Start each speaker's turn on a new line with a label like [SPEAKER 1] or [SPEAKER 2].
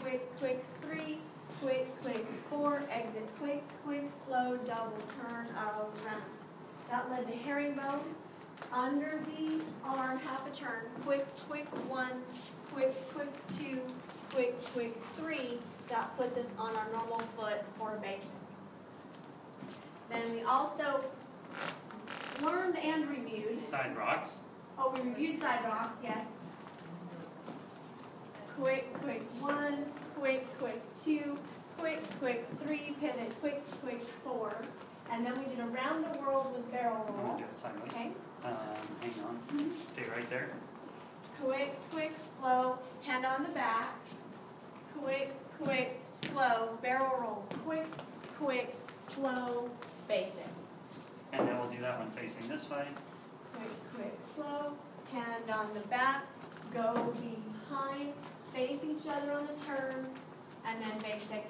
[SPEAKER 1] quick, quick, three, quick, quick, four, exit quick, quick, slow, double, turn around. That led to herringbone, under the arm, half a turn, quick, quick, one, quick, quick, two, quick, quick, three. That puts us on our normal foot for basic. Then we also learned and reviewed.
[SPEAKER 2] Side rocks.
[SPEAKER 1] Oh, we reviewed side rocks, yes. Quick, quick one, quick, quick two, quick, quick three, pivot, quick, quick four. And then we did around the world with barrel roll,
[SPEAKER 2] do it sideways.
[SPEAKER 1] okay?
[SPEAKER 2] Um, hang on. Stay right there.
[SPEAKER 1] Quick, quick, slow, hand on the back. Quick, quick, slow, barrel roll, quick, quick, slow, facing.
[SPEAKER 2] And then we'll do that one facing this way.
[SPEAKER 1] Quick, quick, slow, hand on the back, go behind, face each other on the turn, and then basic